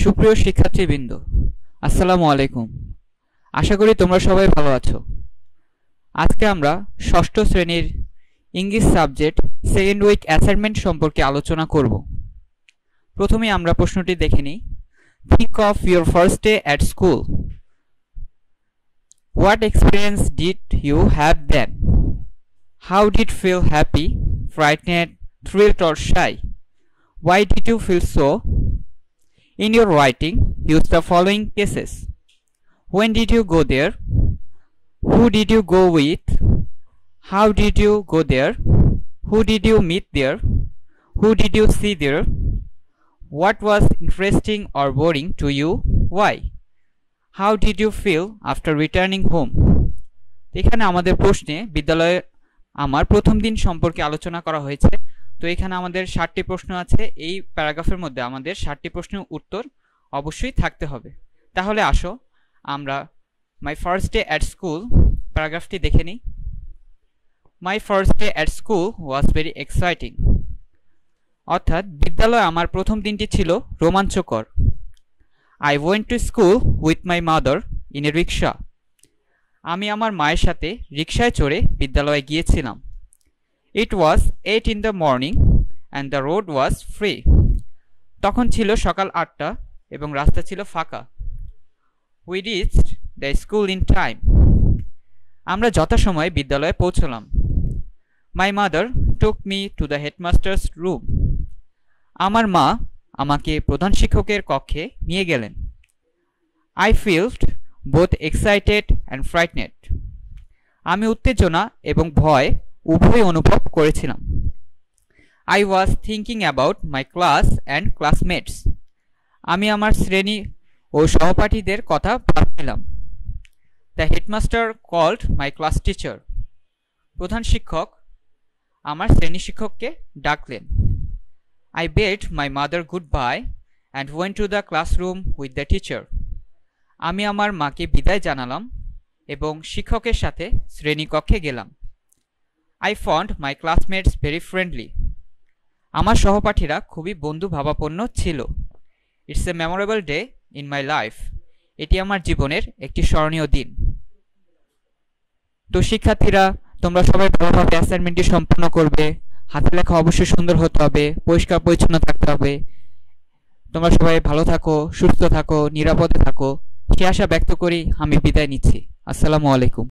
সুপ্রিয় শিক্ষার্থীবৃন্দ, আসসালামু আলাইকুম। আশা করি তোমরা সবাই ভালো আছো। আজকে আমরা ষষ্ঠ শ্রেণির English subject second week assignment সম্পর্কে আলোচনা করব। প্রথমে আমরা প্রশ্নটি দেখে নিই। Think of your first day at school what experience did you have then how did feel happy frightened thrilled, or shy? Why did you feel so In your writing, use the following cases. When did you go there? Who did you go with? How did you go there? Who did you meet there? Who did you see there? What was interesting or boring to you? Why? How did you feel after returning home? এখানে আমাদের প্রশ্নে বিদ্যালয়ে আমার প্রথম দিন সম্পর্কে আলোচনা করা হয়েছে তো এখানে আমাদের ষাটটি প্রশ্ন আছে। এই প্যারাগ্রাফের মধ্যে আমাদের ষাটটি প্রশ্নের উত্তর অবশ্যই থাকতে হবে। তাহলে আসো, আমরা my first day at school প্যারাগ্রাফটি দেখে নিই। My first day at school was very exciting অর্থাৎ বিদ্যালয়ে আমার প্রথম দিনটি ছিল রোমাঞ্চকর। I went to school with my mother in a rickshaw আমি আমার মায়ের সাথে রিক্সায় চড়ে বিদ্যালয়ে গিয়েছিলাম। It was eight in the morning and the road was free তখন ছিল সকাল আটটা এবং রাস্তা ছিল ফাঁকা। We reached the school in time আমরা যথাসময়ে বিদ্যালয়ে পৌঁছলাম। My mother took me to the headmaster's room আমার মা আমাকে প্রধান শিক্ষকের কক্ষে নিয়ে গেলেন। I felt both excited and frightened আমি উত্তেজনা এবং ভয় উভয় অনুভব করেছিলাম। I was thinking about my class and classmates আমি আমার শ্রেণি ও সহপাঠীদের কথা ভাবছিলাম। The headmaster called my class teacher প্রধান শিক্ষক আমার শ্রেণি শিক্ষককে ডাকলেন। I bade my mother goodbye and went to the classroom with the teacher আমি আমার মাকে বিদায় জানালাম এবং শিক্ষকের সাথে শ্রেণীকক্ষে গেলাম। I found my classmates very friendly আমার সহপাঠীরা খুবই বন্ধু ভাবাপন্ন ছিল। It's a memorable day in my life এটি আমার জীবনের একটি স্মরণীয় দিন। তো শিক্ষার্থীরা, তোমরা সবাই ভালোভাবে অ্যাসাইনমেন্টটি সম্পন্ন করবে। হাতে লেখা অবশ্যই সুন্দর হতে হবে, পরিষ্কার পরিচ্ছন্ন থাকতে হবে। তোমরা সবাই ভালো থাকো, সুস্থ থাকো, নিরাপদে থাকো। সে আশা ব্যক্ত করি আমি বিদায় নিচ্ছি। আসসালামু আলাইকুম।